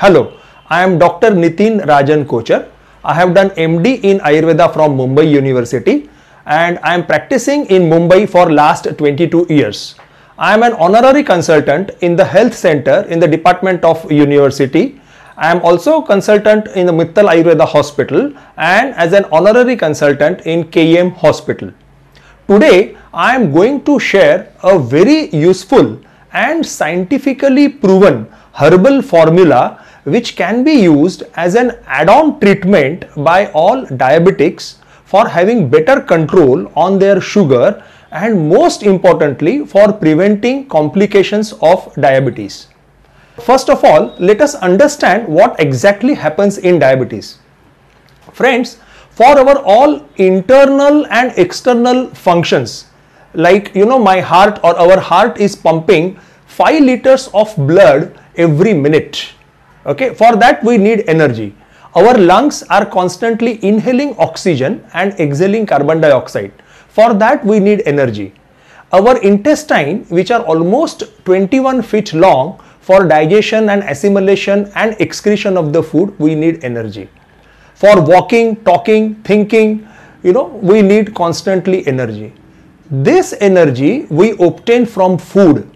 Hello, I am Dr. Nitin Rajan Kochar. I have done MD in Ayurveda from Mumbai University and I am practicing in Mumbai for last 22 years. I am an honorary consultant in the health center in the department of university. I am also consultant in the Mittal Ayurveda hospital and as an honorary consultant in KM hospital. Today I am going to share a very useful and scientifically proven herbal formula which can be used as an add-on treatment by all diabetics for having better control on their sugar and most importantly for preventing complications of diabetes. First of all, let us understand what exactly happens in diabetes. Friends, for our all internal and external functions, like you know my heart or our heart is pumping 5 liters of blood every minute. Okay, for that we need energy. Our lungs are constantly inhaling oxygen and exhaling carbon dioxide. For that we need energy. Our intestine which are almost 21 feet long for digestion and assimilation and excretion of the food we need energy. For walking, talking, thinking, you know, we need constantly energy. This energy we obtain from food.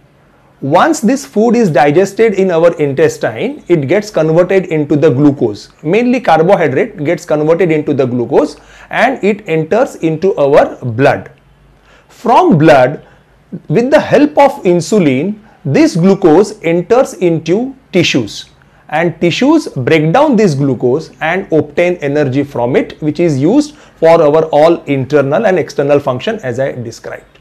Once this food is digested in our intestine, it gets converted into the glucose. Mainly carbohydrate gets converted into the glucose and it enters into our blood. From blood, with the help of insulin, this glucose enters into tissues and tissues break down this glucose and obtain energy from it which is used for our all internal and external function as I described.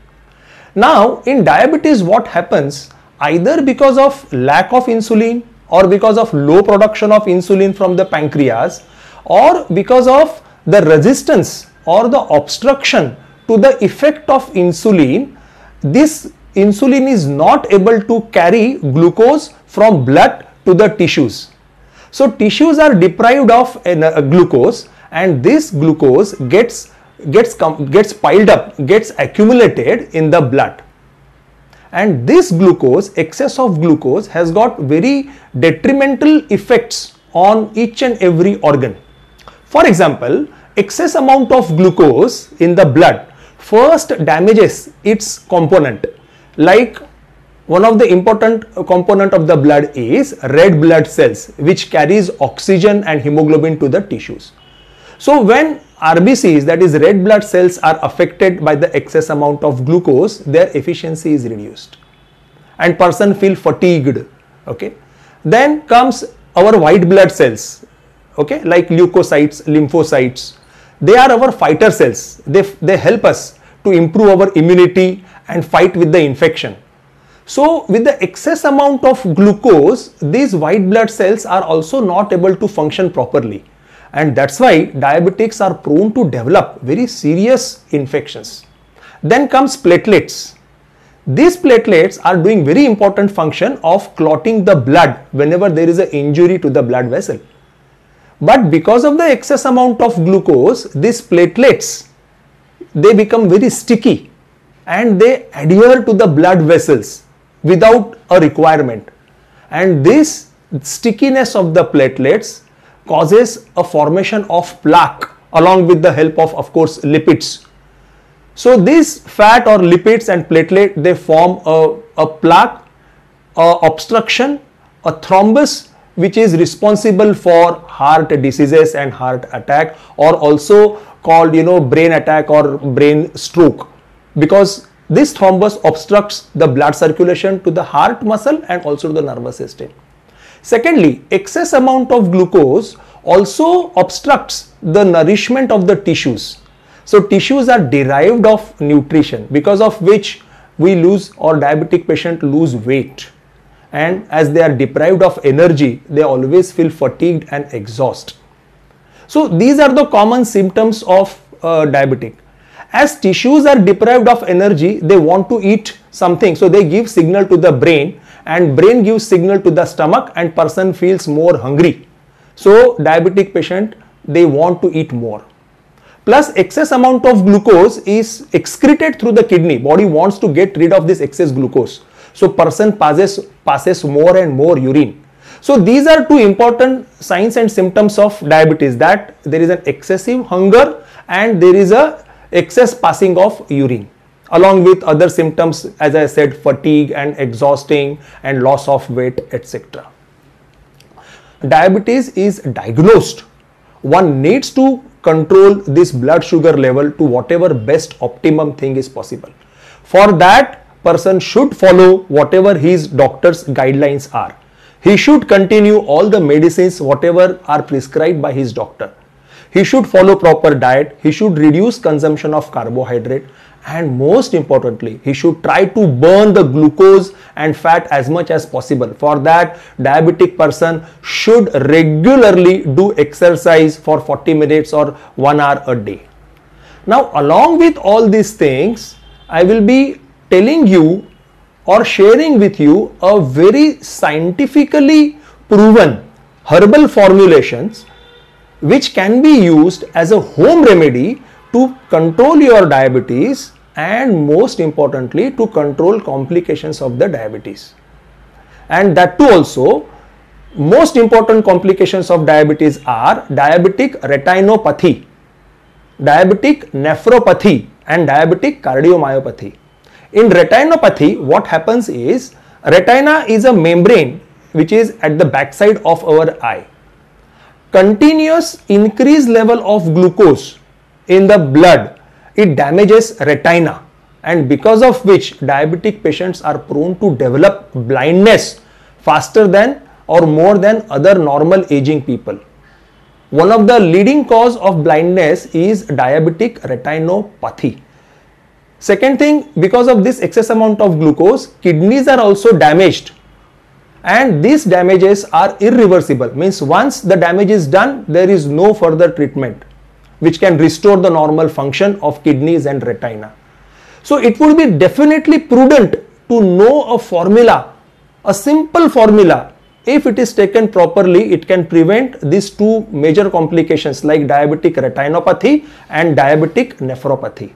Now in diabetes what happens either because of lack of insulin or because of low production of insulin from the pancreas or because of the resistance or the obstruction to the effect of insulin this insulin is not able to carry glucose from blood to the tissues. So tissues are deprived of uh, glucose and this glucose gets gets gets piled up gets accumulated in the blood and this glucose excess of glucose has got very detrimental effects on each and every organ for example excess amount of glucose in the blood first damages its component like one of the important component of the blood is red blood cells which carries oxygen and hemoglobin to the tissues. So when RBCs that is red blood cells are affected by the excess amount of glucose their efficiency is reduced and person feel fatigued okay. Then comes our white blood cells okay like leukocytes, lymphocytes they are our fighter cells they, they help us to improve our immunity and fight with the infection. So with the excess amount of glucose, these white blood cells are also not able to function properly. And that's why diabetics are prone to develop very serious infections. Then comes platelets. These platelets are doing very important function of clotting the blood whenever there is an injury to the blood vessel. But because of the excess amount of glucose, these platelets, they become very sticky and they adhere to the blood vessels without a requirement and this stickiness of the platelets causes a formation of plaque along with the help of of course lipids so this fat or lipids and platelet they form a, a plaque a obstruction a thrombus which is responsible for heart diseases and heart attack or also called you know brain attack or brain stroke because this thrombus obstructs the blood circulation to the heart muscle and also to the nervous system. Secondly, excess amount of glucose also obstructs the nourishment of the tissues. So tissues are derived of nutrition because of which we lose or diabetic patient lose weight and as they are deprived of energy they always feel fatigued and exhaust. So these are the common symptoms of uh, diabetic as tissues are deprived of energy they want to eat something so they give signal to the brain and brain gives signal to the stomach and person feels more hungry. So diabetic patient they want to eat more. Plus excess amount of glucose is excreted through the kidney. Body wants to get rid of this excess glucose. So person passes passes more and more urine. So these are two important signs and symptoms of diabetes that there is an excessive hunger and there is a excess passing of urine along with other symptoms as I said fatigue and exhausting and loss of weight etc. Diabetes is diagnosed. One needs to control this blood sugar level to whatever best optimum thing is possible. For that person should follow whatever his doctor's guidelines are. He should continue all the medicines whatever are prescribed by his doctor. He should follow proper diet. He should reduce consumption of carbohydrate. And most importantly he should try to burn the glucose and fat as much as possible. For that diabetic person should regularly do exercise for 40 minutes or 1 hour a day. Now along with all these things i will be telling you or sharing with you a very scientifically proven herbal formulations which can be used as a home remedy to control your diabetes and most importantly to control complications of the diabetes and that too also most important complications of diabetes are diabetic retinopathy diabetic nephropathy and diabetic cardiomyopathy in retinopathy, what happens is retina is a membrane which is at the backside of our eye. Continuous increased level of glucose in the blood, it damages retina and because of which diabetic patients are prone to develop blindness faster than or more than other normal aging people. One of the leading cause of blindness is diabetic retinopathy. Second thing, because of this excess amount of glucose, kidneys are also damaged and these damages are irreversible. Means once the damage is done, there is no further treatment which can restore the normal function of kidneys and retina. So it would be definitely prudent to know a formula, a simple formula. If it is taken properly, it can prevent these two major complications like diabetic retinopathy and diabetic nephropathy.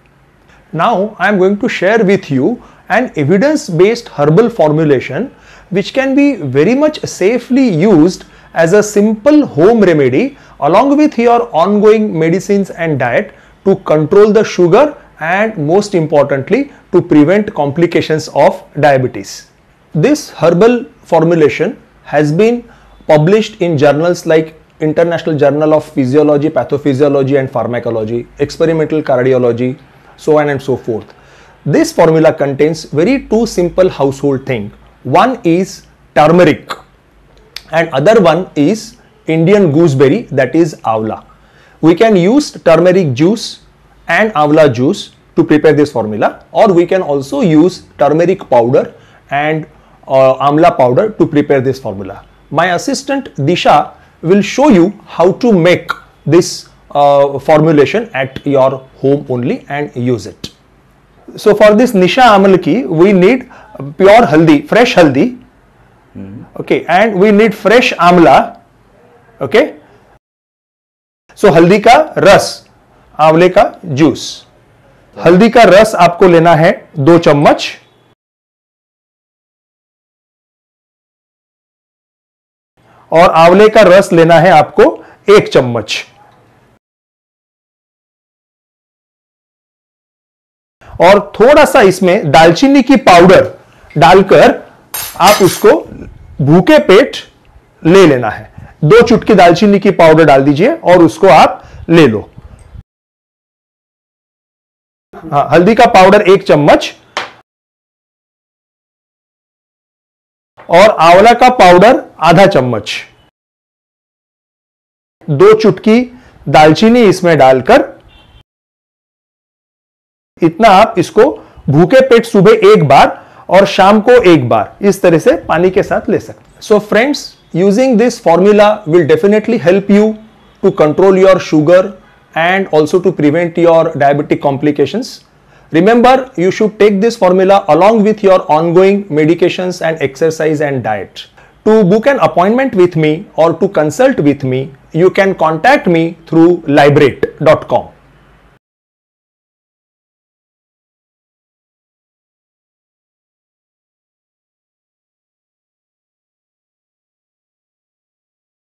Now I am going to share with you an evidence based herbal formulation which can be very much safely used as a simple home remedy along with your ongoing medicines and diet to control the sugar and most importantly to prevent complications of diabetes. This herbal formulation has been published in journals like International Journal of Physiology, Pathophysiology and Pharmacology, Experimental Cardiology, so on and so forth. This formula contains very two simple household thing. One is turmeric and other one is Indian gooseberry that is avla. We can use turmeric juice and avla juice to prepare this formula or we can also use turmeric powder and uh, amla powder to prepare this formula. My assistant Disha will show you how to make this uh, formulation at your home only and use it. So for this Nisha Amalki, we need pure haldi, fresh haldi, okay, and we need fresh amla, okay. So हल्दी का रस आंवले का juice हल्दी का रस आपको लेना है दो चम्मच। और आंवले का रस लेना है आपको एक चम्मच। और थोड़ा सा इसमें दालचीनी की पाउडर डालकर आप उसको भूखे पेट ले लेना है। दो चुटकी दालचीनी की पाउडर डाल दीजिए और उसको आप ले लो। हाँ हल्दी का पाउडर एक चम्मच। और आंवला का पाउडर आधा चम्मच। दो चुटकी दालचीनी इसमें डालकर इतना आप इसको भूखे पेट सुबह एक बार और शाम को एक बार इस तरह से पानी के साथ ले सकते so friends using this formula will definitely help you to control your sugar and also to prevent your diabetic complication remember you should take this formula along with your ongoing medication and exercise and diet to book an appointment with me और to consult with me you can contact me through Lybrate dot com